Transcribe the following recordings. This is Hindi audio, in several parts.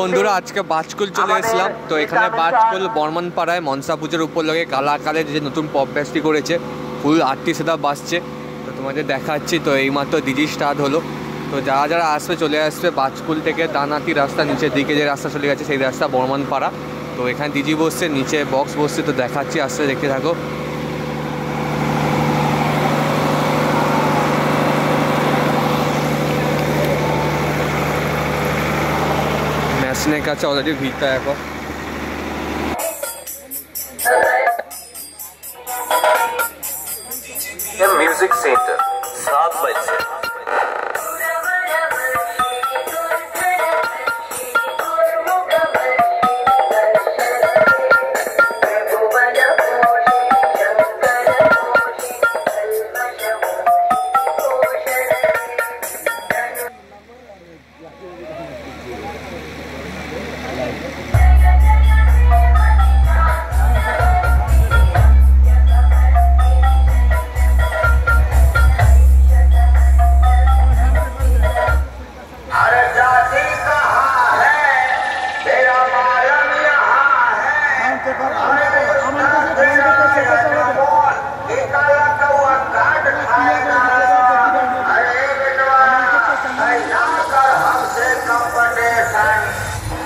বন্ধুরা আজকে বাজকুল চলে এসলাম তো এখানে বাজকুল বর্মন পাড়ায় মনসা পুজোর উপর উপলক্ষে কালাকালের যে নতুন পপ ব্যাসটি করেছে ফুল আটটি সেটা বাসছে তো তোমাদের দেখাচ্ছি তো এইমাত্র দিদি স্টার্ট হলো। তো যারা যারা আসবে চলে আসবে বাজকুল থেকে দানাতি রাস্তা নিচের দিকে যে রাস্তা চলে গেছে সেই রাস্তা বর্মন পাড়া তো এখানে দিদি বসছে নিচে বক্স বসছে তো দেখাচ্ছি আসতে দেখতে থাকো। स्नेकाच्या ऑलरेडी भीत आहे आपण music centre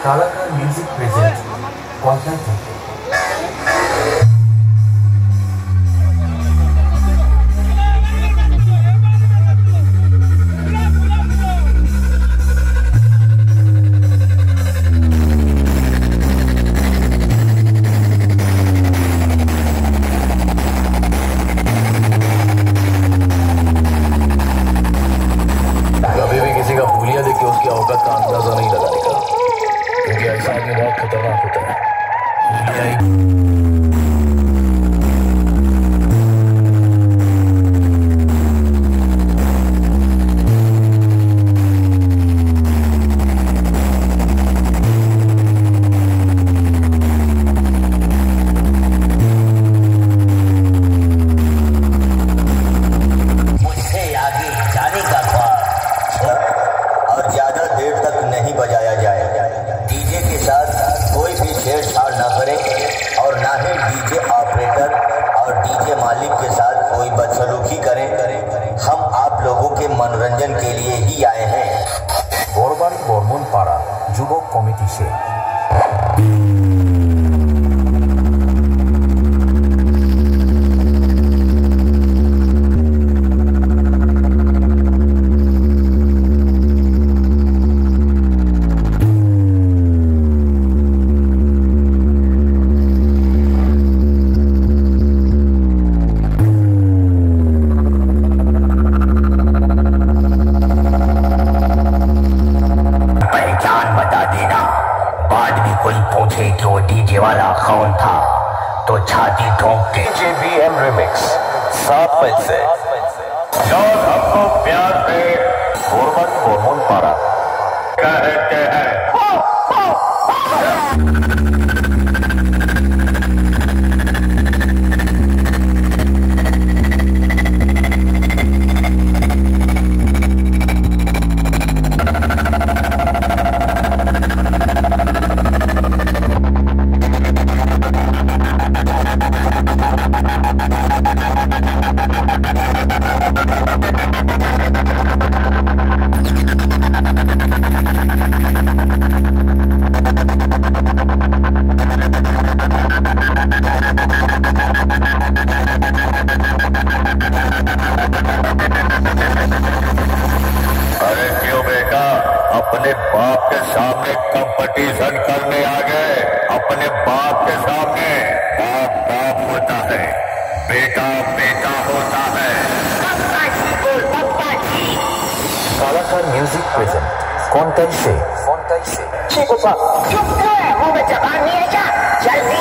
Kalaka Music presents Contact है भजन के लिए ही आए हैं। बोरबाड़ी बोरमुन पारा युवक कमेटी से। वो डीजे वाला कौन था तो छाती ठोक के। डीजे बी एम रिमिक्स सात हमको प्यार से गोरमोन पारा। कहते हैं। अपने बाप के सामने कंपटीशन करने आ गए। अपने बाप के सामने। बेटा बेटा होता है। कलाकार म्यूज़िक प्रेजेंट कौन कैसे कौन कैसे चुप हो बेटा नहीं है क्या? जल्दी